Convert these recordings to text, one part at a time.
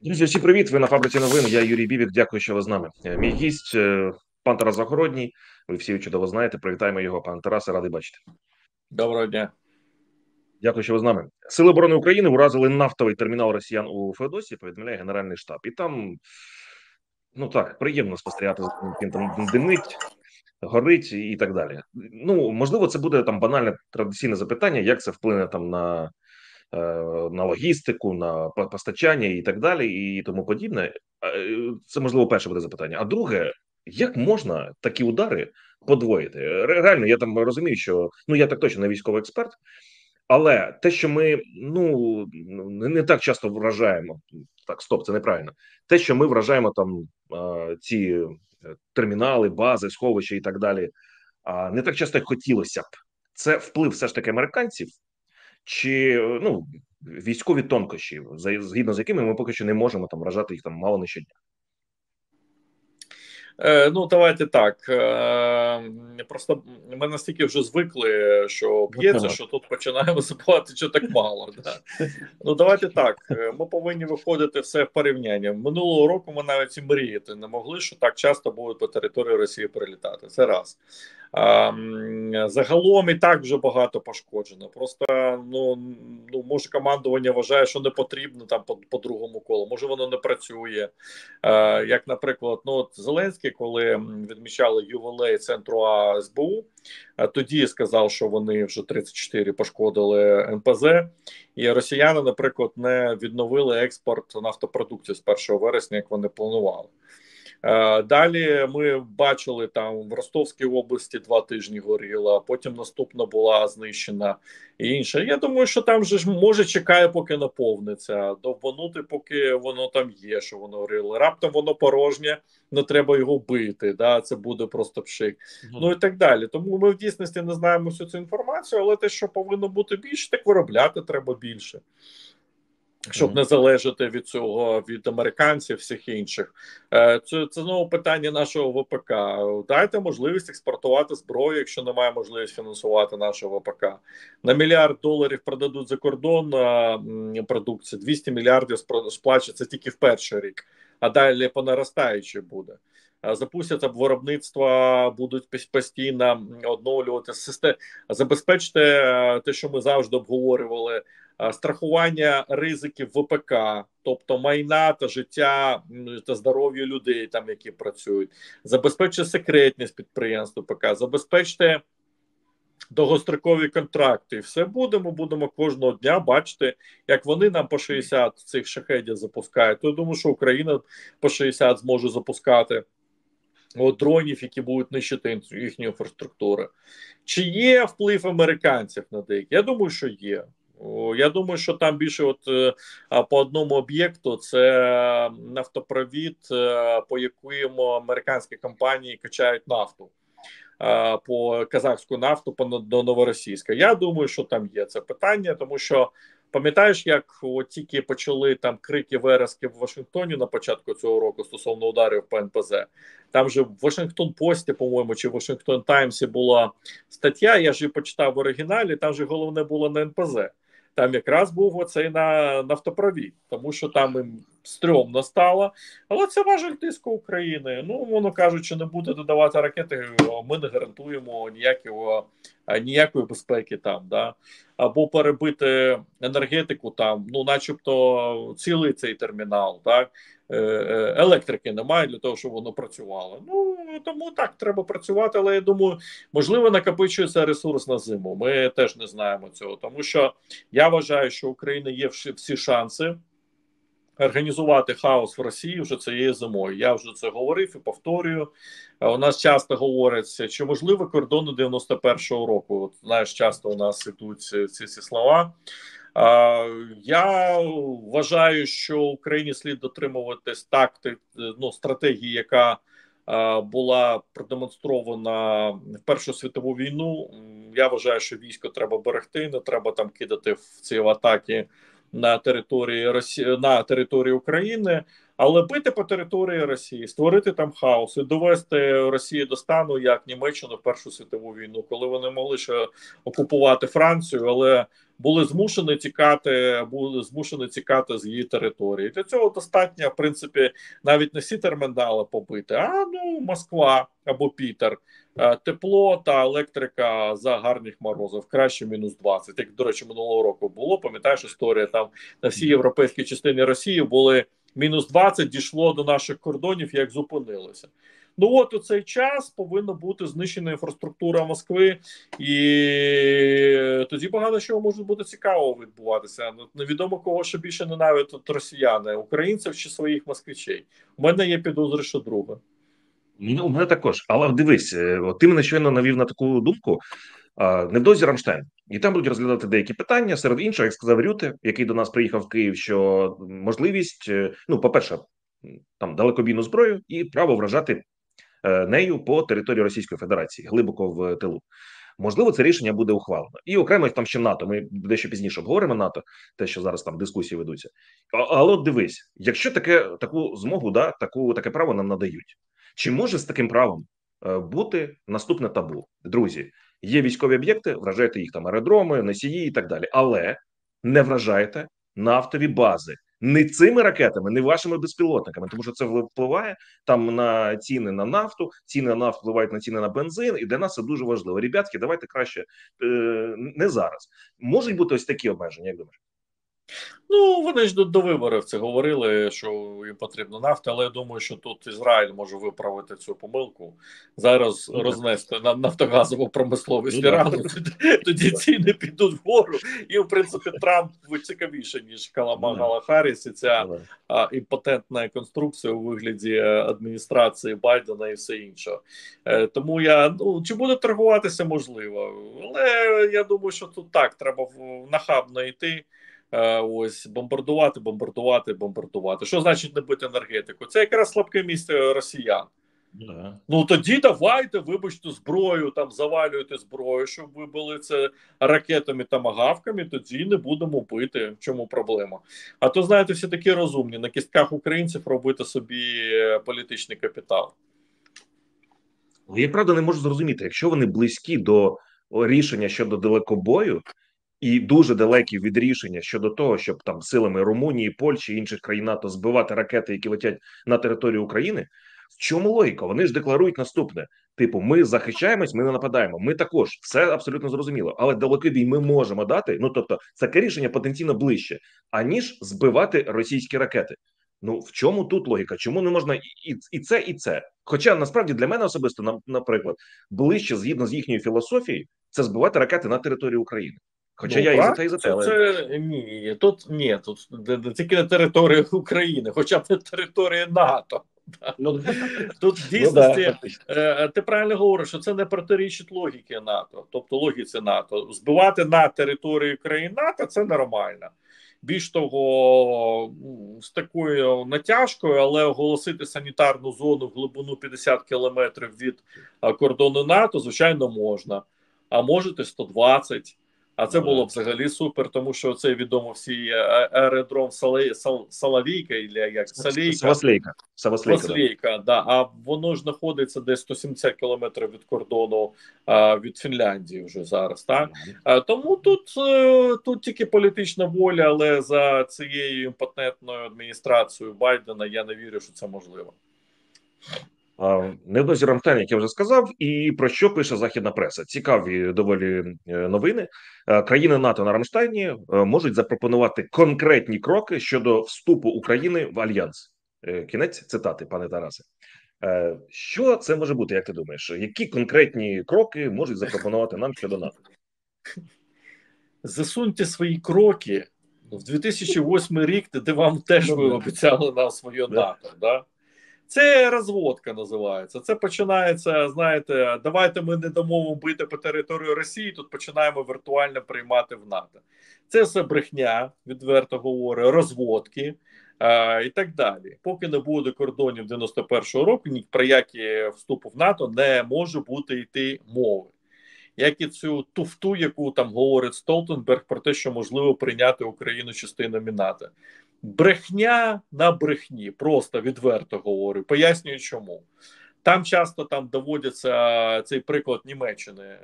Друзі, всі привіт! Ви на фабриці новин. Я Юрій Бібік. Дякую, що ви з нами. Е, мій гість е, пан Тарас Загородній. Ви всі чудово знаєте. Привітаємо його, пан Тарасе, радий бачити. Доброго дня. Дякую, що ви з нами. Сили оборони України уразили нафтовий термінал Росіян у Феодосі. Повідомляє Генеральний штаб. І там ну так приємно спостерігати він там димить, горить і так далі. Ну можливо, це буде там банальне традиційне запитання, як це вплине там на. Е, на логістику, на постачання і так далі, і тому подібне. Е, це можливо перше буде запитання. А друге, як можна такі удари подвоїти? Реально, я там розумію, що ну я так точно не військовий експерт, але те, що ми ну не так часто вражаємо, так стоп, це неправильно. Те, що ми вражаємо там ці е, термінали, бази, сховища і так далі, не так часто як хотілося б. Це вплив все ж таки американців чи ну військові тонкощі, згідно з якими ми поки що не можемо там вражати їх там мало не щодня. Е, ну, давайте так. Е, просто ми настільки вже звикли, що б'ється, що тут починаємо забувати, що так мало. Да? Ну, давайте так. Е, ми повинні виходити все в порівняння. Минулого року ми навіть і мріяти не могли, що так часто будуть по території Росії перелітати. Це раз. Загалом і так вже багато пошкоджено. Просто ну ну може командування вважає, що не потрібно там по, по другому колу. Може воно не працює. Як, наприклад, ну от Зеленський, коли відмічали ювілей центру А СБУ, тоді сказав, що вони вже 34 пошкодили НПЗ, і росіяни, наприклад, не відновили експорт нафтопродуктів з 1 вересня, як вони планували. Е, далі ми бачили там в Ростовській області два тижні горіла, потім наступна була знищена і інша. Я думаю, що там же ж може чекає, поки наповниться, довбанути, поки воно там є, що воно горіло. Раптом воно порожнє, не треба його бити. Да, Це буде просто пшик. Mm. Ну і так далі. Тому ми в дійсності не знаємо всю цю інформацію, але те, що повинно бути більше, так виробляти треба більше щоб не залежати від цього від американців, всіх інших. Е, це це знову питання нашого ВПК. Дайте можливість експортувати зброю, якщо немає можливості фінансувати нашого ВПК. На мільярд доларів продадуть за кордон продукції, 200 мільярдів сплачується тільки в перший рік, а далі по наростаючій буде. Запустяться виробництва, будуть постійно одновлювати систему. Забезпечте е, те, що ми завжди обговорювали страхування ризиків ВПК, тобто майна та життя та здоров'я людей, там які працюють, забезпечте секретність підприємств ВПК, забезпечте. Довгострокові контракти, все будемо, будемо кожного дня бачити, як вони нам по 60 цих шахедів запускають. То я думаю, що Україна по 60 зможе запускати дронів, які будуть нищити їхню інфраструктуру. Чи є вплив американців на деякі? Я думаю, що є. Я думаю, що там більше, от е, по одному об'єкту, це нафтопровід, е, по якому американські компанії качають нафту. По казахську нафту по до новоросійська. Я думаю, що там є це питання, тому що пам'ятаєш, як от тільки почали там крики верески в Вашингтоні на початку цього року стосовно ударів по НПЗ. Там же в Вашингтон Пості, по-моєму, чи в Вашингтон Таймсі була стаття. Я ж її почитав в оригіналі. Там же головне було на НПЗ там якраз був оцей на нафтопровід, тому що там стрьомно стало. Але це важель тиску України. Ну, воно кажучи, не буде додавати ракети, ми не гарантуємо ніякого, ніякої безпеки там. да Або перебити енергетику там, ну, начебто, цілий цей термінал. так Е, е, електрики немає для того, щоб воно працювало. Ну тому так треба працювати. Але я думаю, можливо, накопичується ресурс на зиму. Ми теж не знаємо цього, тому що я вважаю, що Україна є всі шанси. Організувати хаос в Росії вже цією зимою. Я вже це говорив і повторюю. У нас часто говориться, чи можливо кордони 91-го року. От знаєш, часто у нас ідуть ці, ці слова. Я вважаю, що Україні слід дотримуватись такти ну, стратегії, яка була продемонстрована в Першу світову війну. Я вважаю, що військо треба берегти, не треба там кидати в ці атаки на території Росії на території України. Але бити по території Росії, створити там хаос і довести Росію до стану як Німеччину в Першу світову війну, коли вони могли ще окупувати Францію, але були змушені тікати, були змушені тікати з її території. Для цього достатньо, в принципі, навіть не всі термінали побити, а ну Москва або Пітер. Е, тепло та електрика за гарних морозів, краще мінус 20. Як, до речі, минулого року було. Пам'ятаєш історія там на всій європейській частині Росії були мінус 20, дійшло до наших кордонів, як зупинилося. Ну от у цей час повинна бути знищена інфраструктура Москви, і тоді багато чого може бути цікаво відбуватися. Невідомо кого ще більше ненавидять росіяни, українців чи своїх москвичей. У мене є підозри, що друге. Ну, у мене також. Але дивись, е, ти мене щойно навів на таку думку. Невдовзі Рамштайн, і там будуть розглядати деякі питання. Серед іншого, як сказав Рюте, який до нас приїхав в Київ, що можливість, е, ну, по-перше, там далекобійну зброю і право вражати е, нею по території Російської Федерації глибоко в тилу. Можливо, це рішення буде ухвалено, і окремо там ще НАТО. Ми дещо пізніше обговоримо НАТО, те, що зараз там дискусії ведуться. Але от дивись, якщо таке таку змогу, да таку таке право нам надають. Чи може з таким правом е, бути наступне табу? Друзі, є військові об'єкти, вражайте їх там аеродроми, носії і так далі, але не вражайте нафтові бази. Не цими ракетами, не вашими безпілотниками, тому що це впливає там на ціни на нафту, ціни на нафту впливають на ціни на бензин, і для нас це дуже важливо. Ребятки, давайте краще е, не зараз. Можуть бути ось такі обмеження, як думаєш? Ну, вони ж до, до виборів це говорили, що їм потрібна нафта, але я думаю, що тут Ізраїль може виправити цю помилку. Зараз ну, рознести на нафтогазову промисловість ну, Ірану, тоді, тоді ціни підуть вгору. І, в принципі, Трамп цікавіше, ніж Каламагала ну, Харріс, і ця а, імпотентна конструкція у вигляді е, адміністрації Байдена і все інше. Е, тому я ну чи буде торгуватися можливо, але я думаю, що тут так треба нахабно йти. Е, ось бомбардувати, бомбардувати, бомбардувати. Що значить не бити енергетику? Це якраз слабке місце росіян. Yeah. Ну тоді давайте, вибачте, зброю там завалюйте зброю, щоб ви були це ракетами та магавками, тоді не будемо бити. В чому проблема? А то знаєте, всі такі розумні на кістках українців робити собі е, політичний капітал. Я правда не можу зрозуміти, якщо вони близькі до рішення щодо далекобою, і дуже далекі від рішення щодо того, щоб там силами Румунії, Польщі інших країн НАТО збивати ракети, які летять на територію України. В чому логіка? Вони ж декларують наступне: типу, ми захищаємось, ми не нападаємо. Ми також все абсолютно зрозуміло, але далекобій ми можемо дати. Ну тобто, таке рішення потенційно ближче, аніж збивати російські ракети. Ну в чому тут логіка? Чому не можна і і це, і це? Хоча насправді для мене особисто, наприклад, ближче згідно з їхньою філософією, це збивати ракети на території України. Хоча ну, я і за те, і за те. Але... Це ні, тут ні, тут тільки на території України, хоча б на території НАТО. Ну, Тут в ну дійсності ну, да, ти правильно говориш, що це не протирічить логіки НАТО, тобто логіці НАТО. Збивати на території країн НАТО це нормально. Більш того, з такою натяжкою, але оголосити санітарну зону в глибину 50 кілометрів від кордону НАТО, звичайно, можна. А можете 120. А це було взагалі супер, тому що це відомо всі е, аеродром Салавійка, як Салійка. Савослейка. Савослейка, да. А воно ж знаходиться десь 170 кілометрів від кордону від Фінляндії вже зараз. Так а, тому тут е, тут тільки політична воля, але за цією імпотентною адміністрацією Байдена я не вірю, що це можливо. Невдовзі Рамштайн, як я вже сказав, і про що пише західна преса? Цікаві доволі е, новини. Країни НАТО на Рамштайні е, можуть запропонувати конкретні кроки щодо вступу України в альянс. Е, кінець цитати, пане Тарасе. Що це може бути? Як ти думаєш? Які конкретні кроки можуть запропонувати нам щодо НАТО? Засуньте свої кроки в 2008 рік, де вам теж ви обіцяли нам своє НАТО. Да? Це розводка називається. Це починається. Знаєте, давайте ми не дамо бити по території Росії. Тут починаємо віртуально приймати в НАТО. Це все брехня, відверто говорю, розводки а, і так далі. Поки не буде кордонів 91-го року, ні про які вступу в НАТО не може бути йти мови. Як і цю туфту, яку там говорить Столтенберг про те, що можливо прийняти Україну частинами НАТО. Брехня на брехні, просто відверто говорю. Пояснюю, чому. Там часто там доводиться цей приклад Німеччини. Е,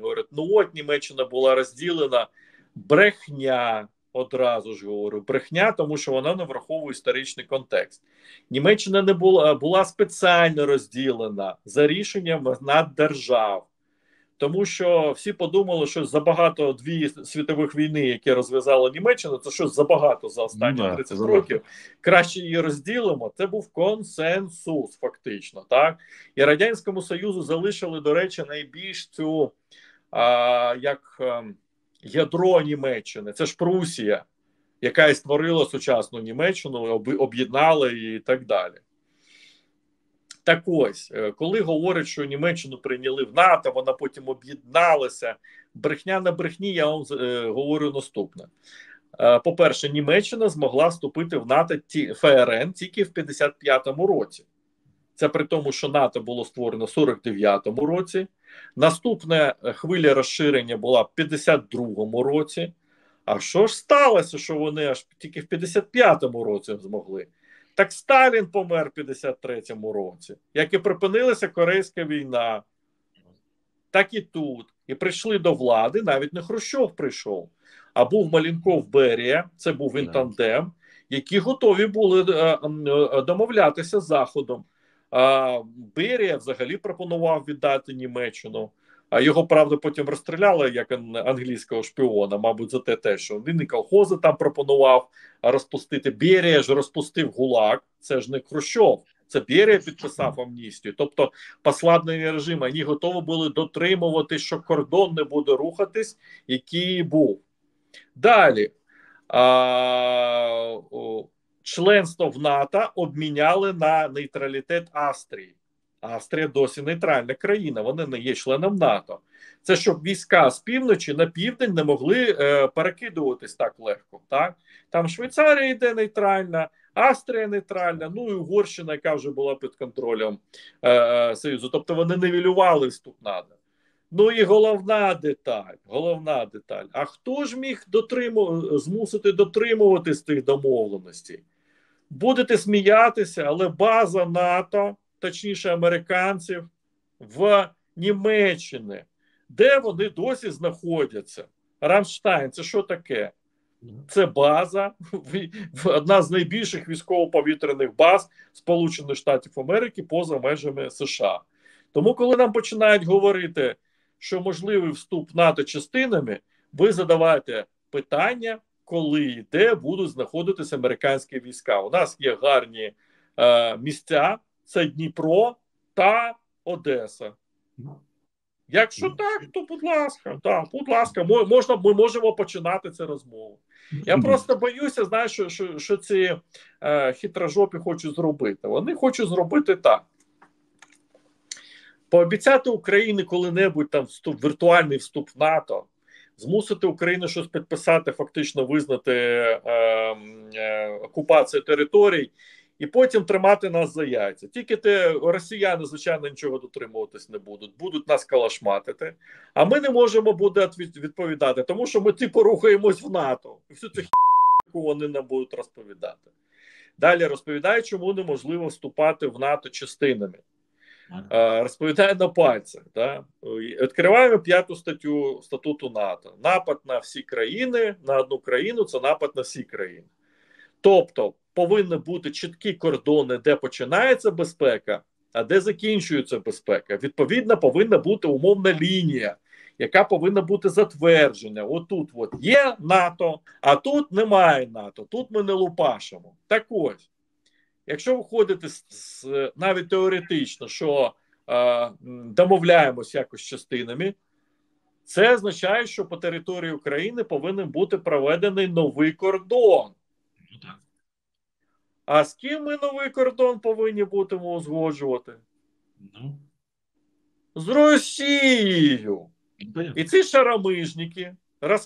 говорять, ну от Німеччина була розділена брехня. Одразу ж говорю, брехня, тому що вона не враховує історичний контекст. Німеччина не була була спеціально розділена за рішенням наддержав. Тому що всі подумали, що забагато дві світових війни, які розв'язала Німеччина, це щось забагато за останні ну, 30 років. Краще її розділимо. Це був консенсус, фактично. Так і радянському союзу залишили, до речі, найбільш цю а, як а, ем, ядро Німеччини. Це ж Прусія, яка і створила сучасну Німеччину, об'єднала її і так далі. Так ось, е, коли говорять, що Німеччину прийняли в НАТО, вона потім об'єдналася. Брехня на брехні, я вам е, говорю наступне. Е, по-перше, Німеччина змогла вступити в НАТО ФРН тільки в 55-му році. Це при тому, що НАТО було створено в 49-му році. Наступна хвиля розширення була в 52-му році. А що ж сталося, що вони аж тільки в 55-му році змогли? Так Сталін помер в 53-му році, як і припинилася Корейська війна, так і тут. І прийшли до влади, навіть не Хрущов прийшов, а був Малінков Берія, це був він тандем, які готові були е, е, домовлятися з Заходом. Берія взагалі пропонував віддати Німеччину. А його правда потім розстріляли як англійського шпіона, мабуть, за те, те, що він і колхози там пропонував розпустити. Берія ж розпустив ГУЛАГ, це ж не Хрущов. Це Берія підписав амністію. Тобто послаблений режим вони готові були дотримувати, що кордон не буде рухатись, який був. Далі а, членство в НАТО обміняли на нейтралітет Австрії. Австрія досі нейтральна країна, вони не є членом НАТО. Це щоб війська з півночі на південь не могли е, перекидуватись так легко. Так Там Швейцарія йде нейтральна, Австрія нейтральна, ну і Угорщина, яка вже була під контролем е, е Союзу. Тобто вони невілювали вступ НАТО. Ну і головна деталь. Головна деталь. А хто ж міг дотриму, змусити дотримуватись тих домовленостей? Будете сміятися, але база НАТО точніше американців в Німеччині, де вони досі знаходяться. Рамштайн, це що таке? Це база, одна з найбільших військово-повітряних баз Сполучених Штатів Америки поза межами США. Тому, коли нам починають говорити, що можливий вступ НАТО частинами, ви задавайте питання, коли і де будуть знаходитися американські війська. У нас є гарні е, місця це Дніпро та Одеса. Якщо так, то будь ласка, так, будь ласка, можна, ми можемо починати цю розмову. Я просто боюся, знаєш, що що, що ці е, хитрожопі хочуть зробити. Вони хочуть зробити так. Пообіцяти Україні коли-небудь там вступ, віртуальний вступ в НАТО, змусити Україну щось підписати, фактично визнати е, е, окупацію територій і потім тримати нас за яйця. Тільки те росіяни, звичайно, нічого дотримуватись не будуть, будуть нас калашматити. А ми не можемо буде відповідати, тому що ми типу рухаємось в НАТО. І всю цю хіку вони нам будуть розповідати. Далі розповідає, чому неможливо вступати в НАТО частинами. Розповідає на пальцях. Да? Відкриваємо п'яту статтю статуту НАТО. Напад на всі країни, на одну країну це напад на всі країни. Тобто повинні бути чіткі кордони, де починається безпека, а де закінчується безпека. Відповідно, повинна бути умовна лінія, яка повинна бути затверджена. Отут от є НАТО, а тут немає НАТО. Тут ми не лупашимо. Так ось, якщо виходити з, навіть теоретично, що е, домовляємось якось частинами. Це означає, що по території України повинен бути проведений новий кордон. А з ким ми новий кордон повинні будемо узгоджувати? Ну. З Росією. Ну, І ці шарамижники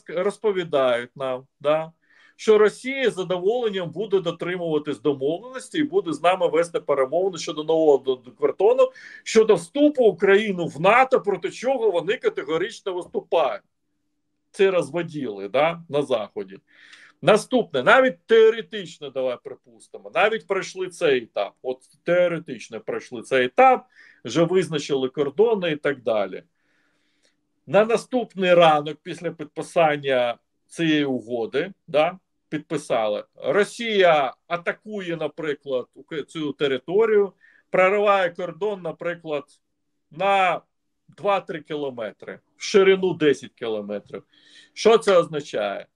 розповідають нам, да, що Росія з задоволенням буде дотримуватись домовленості і буде з нами вести перемовини щодо нового кордону, щодо вступу України в НАТО, проти чого вони категорично виступають. Це розводіли да, на Заході. Наступне, навіть теоретично, давай припустимо, навіть пройшли цей етап. От теоретично пройшли цей етап, вже визначили кордони і так далі. На наступний ранок, після підписання цієї угоди, да, підписали, Росія атакує, наприклад, цю територію, прориває кордон, наприклад, на 2-3 кілометри, в ширину 10 кілометрів. Що це означає?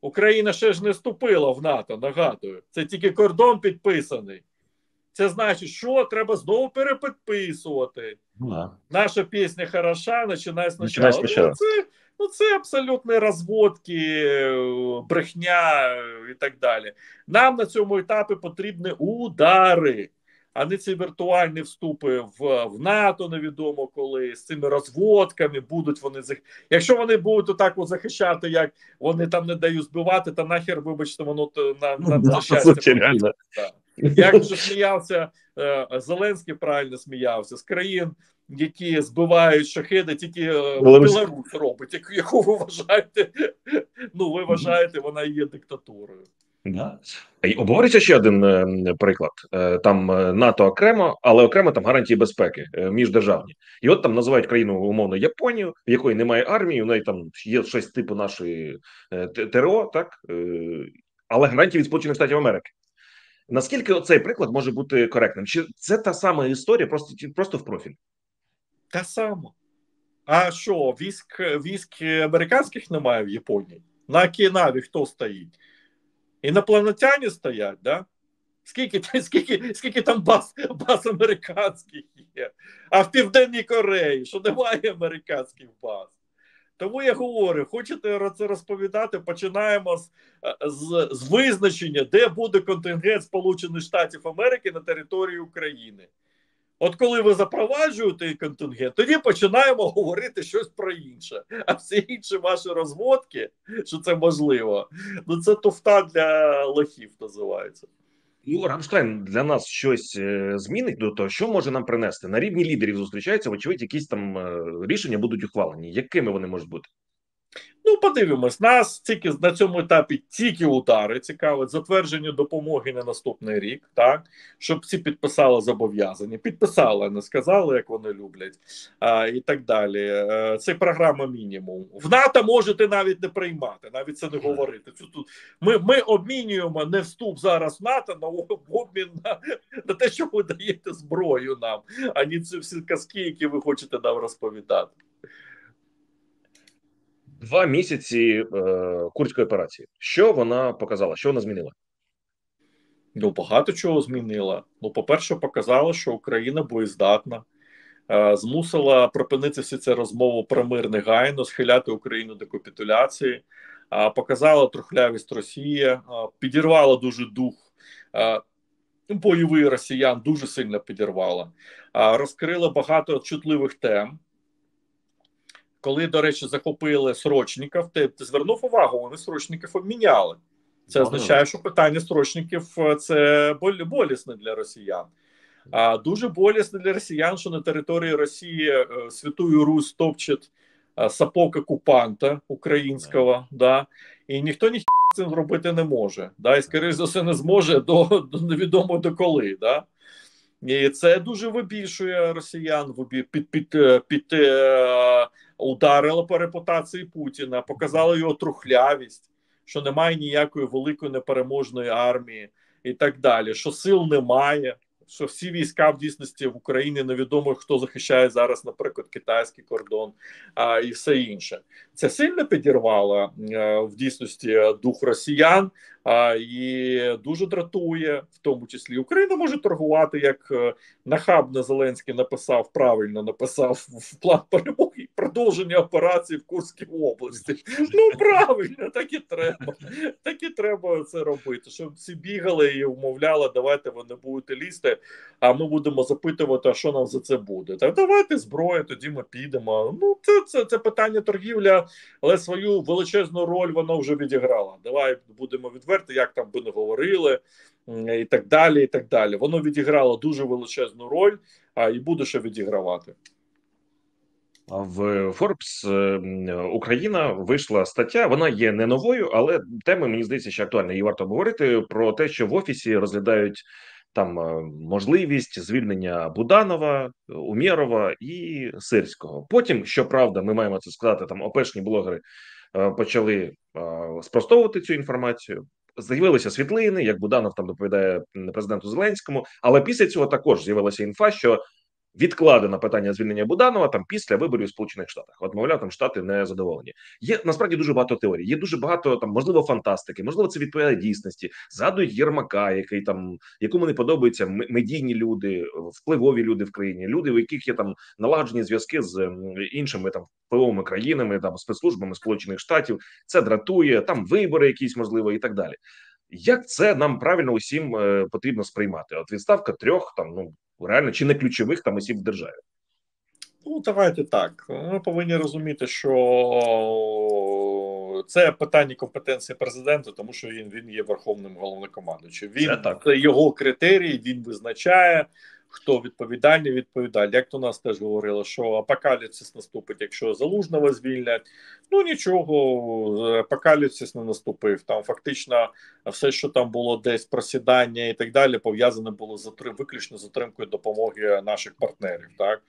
Україна ще ж не вступила в НАТО, нагадую. Це тільки кордон підписаний. Це значить, що треба знову перепідписувати. Да. Наша пісня хороша, починає спочатку. Ну, це, ну, це абсолютні розводки, брехня і так далі. Нам на цьому етапі потрібні удари а не ці віртуальні вступи в в НАТО, невідомо коли з цими розводками будуть вони зах... Якщо вони будуть отак от захищати, як вони там не дають збивати, то нахер, вибачте, воно на на, на це щастя. Як вже сміявся е, Зеленський правильно сміявся з країн, які збивають шахеди, тільки е, Білорусь. Білорусь робить, яку ви вважаєте, ну ви вважаєте, вона є диктатурою. Да. Обговорюється ще один е, приклад. Е, там е, НАТО окремо, але окремо там гарантії безпеки міждержавні. І от там називають країну умовно Японію, в якої немає армії, у неї там є щось типу нашої ТРО, так але гарантії від Сполучених Штатів Америки. Наскільки цей приклад може бути коректним? Чи це та сама історія, просто просто в профіль? Та сама. А що, військ військ американських немає в Японії? На Окінаві хто стоїть? Інопланетяні стоять, да? Скільки скільки, скільки там баз баз американських є, а в Південній Кореї, що немає американських баз. Тому я говорю, хочете це розповідати, починаємо з, з, з визначення, де буде контингент Сполучених Штатів Америки на території України. От коли ви запроваджуєте контингент, тоді починаємо говорити щось про інше. А всі інші ваші розводки, що це можливо, ну це туфта для лохів називається. Ну, Рамштайн для нас щось е, змінить до того, що може нам принести на рівні лідерів. Зустрічаються, вочевидь, якісь там е, рішення будуть ухвалені. Якими вони можуть бути? Ну, подивимось, нас тільки на цьому етапі тільки удари цікавить, затвердження допомоги на наступний рік, так щоб всі підписали зобов'язання. Підписали, не сказали, як вони люблять, а, і так далі. Е, це програма мінімум. В НАТО можете навіть не приймати, навіть це не говорити. Тут ми ми обмінюємо не вступ зараз в НАТО на обмін на, на те, що ви даєте зброю нам, а не ці всі казки, які ви хочете нам розповідати два місяці е, курської операції. Що вона показала? Що вона змінила? Ну, багато чого змінила. Ну, по-перше, показала, що Україна боєздатна, е, змусила припинити всі ці розмови про мир негайно, схиляти Україну до капітуляції, е, показала трухлявість Росії, е, підірвала дуже дух. Е, бойовий росіян дуже сильно підірвала, розкрила багато чутливих тем. Коли, до речі, захопили срочників, ти, ти звернув увагу, вони срочників обміняли. Це означає, що питання срочників е, це болісне для росіян. А дуже болісне для росіян, що на території Росії е, Святую Русь топчет е, сапог окупанта українського, да, і ніхто ні цим зробити не може. Да, І скоріш за все не зможе до, до невідомо до коли. Да. І це дуже вибільшує росіян під під, під, під ударило по репутації Путіна, показало його трухлявість, що немає ніякої великої непереможної армії і так далі. Що сил немає що всі війська в дійсності в Україні невідомо хто захищає зараз, наприклад, китайський кордон а, і все інше. Це сильно підірвало е, в дійсності дух росіян а, і дуже дратує, в тому числі Україна може торгувати, як е, нахабно Зеленський написав, правильно написав в план перемоги продовження операції в Курській області. Ну правильно, так і треба. Так і треба це робити. Щоб всі бігали і вмовляли, давайте ви не будете лізти а ми будемо запитувати, а що нам за це буде. Так давайте зброю, тоді ми підемо. Ну це це, це питання торгівля, але свою величезну роль воно вже відіграла. Давай будемо відверти, як там би не говорили, і так далі. і так далі. Воно відіграло дуже величезну роль, а і буде ще відігравати. В Forbes Україна вийшла стаття. Вона є не новою, але теми мені здається, що актуальна. Її варто обговорити про те, що в офісі розглядають там можливість звільнення Буданова, Умєрова і Сирського. Потім, щоправда, ми маємо це сказати. Там опешні блогери почали спростовувати цю інформацію. З'явилися світлини, як Буданов там доповідає президенту Зеленському. Але після цього також з'явилася інфа, що відкладено питання звільнення Буданова там після виборів в Сполучених Штатах. От мовляв, там штати не задоволені. Є насправді дуже багато теорій. Є дуже багато там, можливо, фантастики, можливо, це відповідає дійсності. Згадують Єрмака, який там якому не подобаються медійні люди, впливові люди в країні, люди, у яких є там налагоджені зв'язки з іншими там впливовими країнами, там спецслужбами Сполучених Штатів. Це дратує там вибори, якісь можливо, і так далі. Як це нам правильно усім е, потрібно сприймати? От відставка трьох там ну реально чи не ключових там осіб в державі? Ну давайте так. Ми повинні розуміти, що це питання компетенції президента, тому що він він є верховним головнокомандуючим. Він це, це його критерії, він визначає хто відповідальний, відповідальний. Як то нас теж говорили, що апокаліпсис наступить, якщо залужного звільнять. Ну нічого, апокаліпсис не наступив. Там фактично все, що там було десь просідання і так далі, пов'язане було з виключно затримкою допомоги наших партнерів, так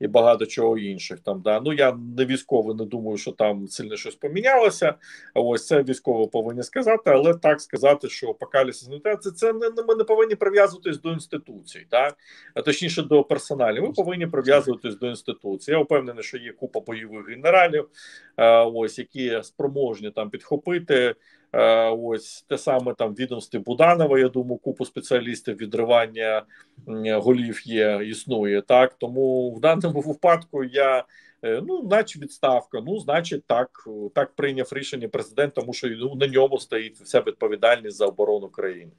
і багато чого інших. Там да ну я не військовий, не думаю, що там сильно щось помінялося. Ось це військово повинні сказати, але так сказати, що апокаліпсис не це, це не ми не повинні прив'язуватись до інституцій, так а точніше до персоналів. Ми повинні прив'язуватись до інституції. Я впевнений, що є купа бойових генералів, ось які спроможні там підхопити. Ось те саме там відомстві Буданова. Я думаю, купу спеціалістів відривання голів є, існує так. Тому в даному випадку я. Е, ну, значить, відставка. Ну, значить, так так прийняв рішення президент, тому що ну, на ньому стоїть вся відповідальність за оборону країни.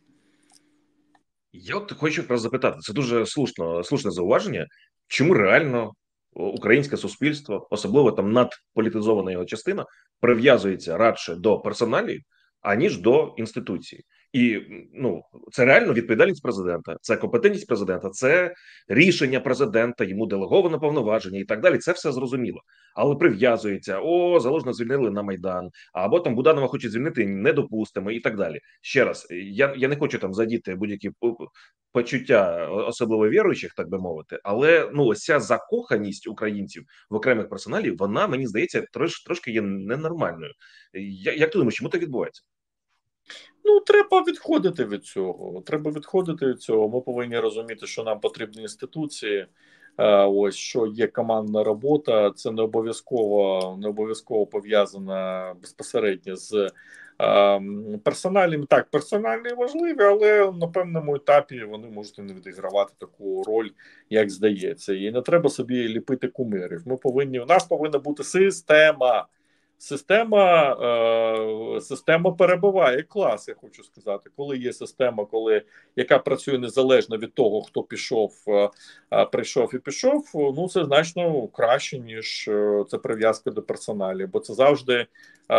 Я от хочу якраз запитати, це дуже слушно, слушне зауваження. Чому реально українське суспільство, особливо там надполітизована його частина, прив'язується радше до персоналів, аніж до інституції? І ну це реально відповідальність президента, це компетентність президента, це рішення президента, йому делеговано повноваження і так далі. Це все зрозуміло, але прив'язується о, залужно звільнили на майдан, або там Буданова хочуть звільнити, не допустимо, і так далі. Ще раз я я не хочу там задіти будь-які почуття, особливо віруючих, так би мовити, але ну ось ця закоханість українців в окремих персоналів, вона мені здається трош, трошки є ненормальною. Я, Як ти думаєш, чому так відбувається? Ну, треба відходити від цього. Треба відходити від цього. Ми повинні розуміти, що нам потрібні інституції. Ось що є командна робота, це не обов'язково не обов'язково пов'язана безпосередньо з е, персональним. Так, персональні важливі, але на певному етапі вони можуть не відігравати таку роль, як здається. І не треба собі ліпити кумирів. Ми повинні у нас повинна бути система система е, система перебуває клас, я хочу сказати. Коли є система, коли яка працює незалежно від того, хто пішов, е, е прийшов і пішов, ну це значно краще, ніж це прив'язка до персоналів, бо це завжди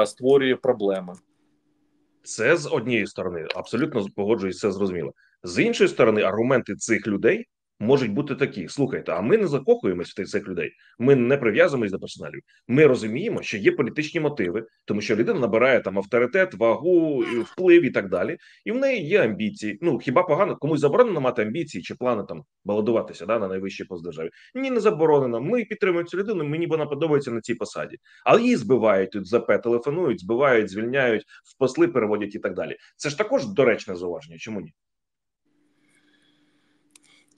створює проблеми. Це з однієї сторони абсолютно погоджуюсь, це зрозуміло. З іншої сторони, аргументи цих людей можуть бути такі: слухайте, а ми не закохуємось в цих людей. Ми не прив'язуємось до персоналів. Ми розуміємо, що є політичні мотиви, тому що людина набирає там авторитет, вагу, вплив і так далі. І в неї є амбіції. Ну хіба погано комусь заборонено мати амбіції чи плани там балотуватися да, на найвищий пост державі? Ні, не заборонено. Ми підтримуємо цю людину. Мені вона подобається на цій посаді, але її збивають тут ЗП, телефонують, збивають, звільняють, в посли переводять і так далі. Це ж також доречне зауваження. Чому ні?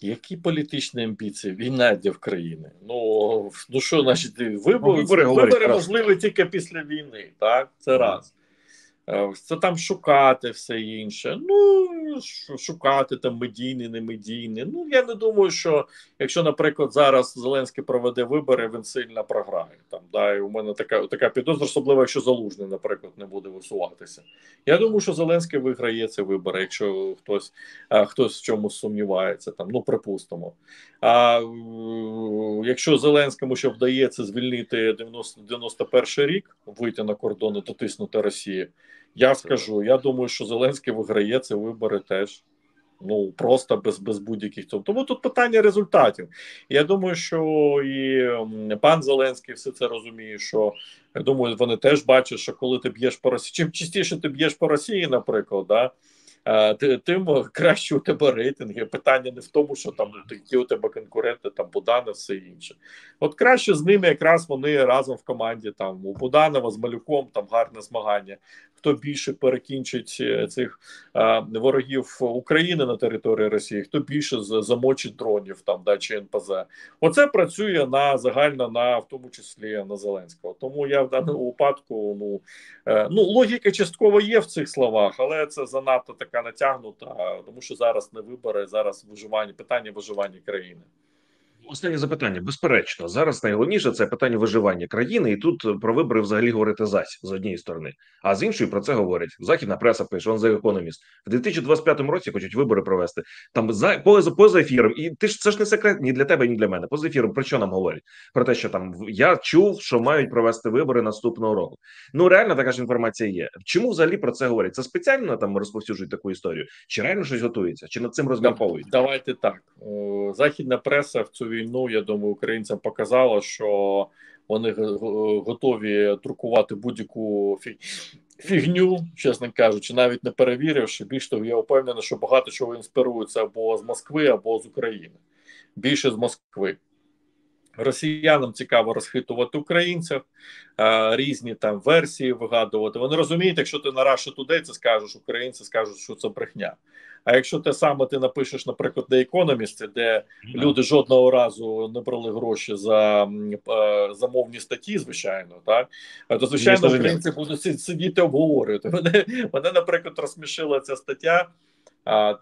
Які політичні амбіції? Війна йде в країни. Ну ну що, значить, вибори, вибори, вибори можливі тільки після війни, так? Це раз. Е, це там шукати все інше. Ну шукати там медійний, не медійний. Ну я не думаю, що якщо, наприклад, зараз Зеленський проведе вибори, він сильно програє. Там да, і у мене така така підозра, особливо якщо залужний, наприклад, не буде висуватися. Я думаю, що Зеленський виграє ці вибори, якщо хтось а, хтось в чомусь сумнівається, там ну припустимо. А якщо Зеленському ще вдається звільнити 90, 91 рік, вийти на кордони, дотиснути Росію. Я скажу, я думаю, що Зеленський виграє ці вибори теж. Ну просто без без будь-яких цього. Тому тут питання результатів. Я думаю, що і пан Зеленський все це розуміє. Що я думаю, вони теж бачать, що коли ти б'єш по Росії, чим частіше ти б'єш по Росії, наприклад, да, тим краще у тебе рейтинги. Питання не в тому, що там які у тебе конкуренти, там Буданов, все інше. От краще з ними якраз вони разом в команді. Там у Буданова з Малюком там гарне змагання. Хто більше перекінчить е, цих а, ворогів України на території Росії, хто більше замочить дронів там да чи НПЗ. Оце працює на загально на в тому числі на Зеленського. Тому я в даному випадку ну е, ну логіка частково є в цих словах, але це занадто так така натягнута, тому що зараз не вибори, зараз виживання, питання виживання країни. Останнє запитання. Безперечно, зараз найголовніше це питання виживання країни, і тут про вибори взагалі говорити зась з однієї сторони, а з іншої про це говорять. Західна преса пише, он за економіст в 2025 році хочуть вибори провести там за поза поза ефіром. І ти ж це ж не секрет ні для тебе, ні для мене. Поза ефіром про що нам говорять? Про те, що там я чув, що мають провести вибори наступного року. Ну реально така ж інформація є. Чому взагалі про це говорять? Це спеціально там розповсюджують таку історію, чи реально щось готується, чи над цим розмірковують? Давайте так. Західна преса в цю війну, я думаю, українцям показала, що вони готові друкувати будь-яку фігню, чесно кажучи, навіть не перевіривши. Більш того, я впевнений, що багато чого інспірується або з Москви, або з України. Більше з Москви. Росіянам цікаво розхитувати українців, різні там версії вигадувати. Вони розуміють, якщо ти на Russia Today це скажеш, українці скажуть, що це брехня. А якщо те саме ти напишеш, наприклад, The Economist, де люди жодного разу не брали гроші за замовні статті, звичайно, так то звичайно українці будуть сидіти обговорювати. Мене, мене, наприклад, розсмішила ця стаття,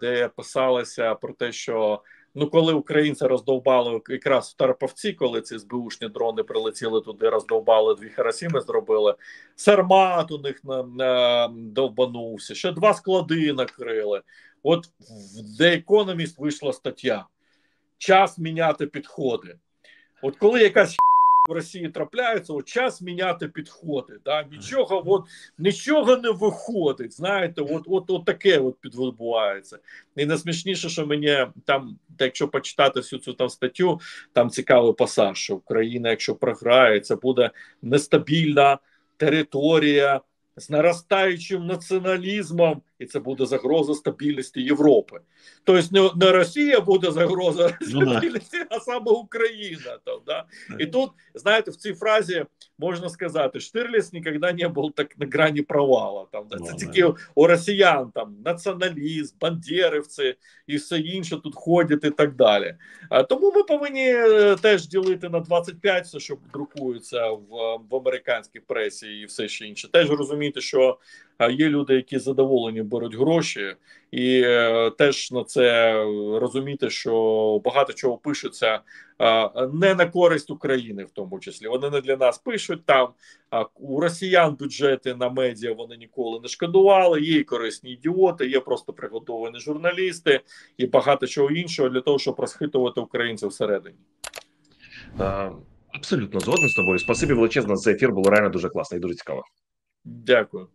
де писалося про те, що. Ну, коли українці роздовбали якраз в Тарповці, коли ці СБУшні дрони прилетіли туди, роздовбали дві Харасіми, зробили Сармат у них на, на довбанувся, ще два склади накрили. От в The Economist вийшла стаття: час міняти підходи. От коли якась в Росії трапляються, от час міняти підходи. Да? Нічого от, нічого не виходить. Знаєте, от от, от таке от підвибувається. І найсмішніше, що мені там, якщо почитати всю цю там статтю, там цікавий пасаж, що Україна, якщо програє, це буде нестабільна територія з наростаючим націоналізмом, і це буде загроза стабільності Європи. Тобто не, Росія буде загроза ну, стабільності, а саме Україна. Там, да? І тут, знаєте, в цій фразі можна сказати, Штирліц ніколи не був так на грані провала. Там, да? Це ну, тільки у росіян там націоналізм, бандерівці і все інше тут ходять і так далі. А, Тому ми повинні е, теж ділити на 25 все, що друкується в, в американській пресі і все ще інше. Теж розуміти, що є люди, які задоволені беруть гроші, і е, теж на це розуміти, що багато чого пишеться е, не на користь України, в тому числі вони не для нас пишуть там. А у росіян бюджети на медіа вони ніколи не шкодували. Є і корисні ідіоти, є просто приготовані журналісти і багато чого іншого для того, щоб розхитувати українців всередині. Абсолютно згоден з тобою. Спасибі величезно за цей ефір. Було реально дуже класно і дуже цікаво. Дякую.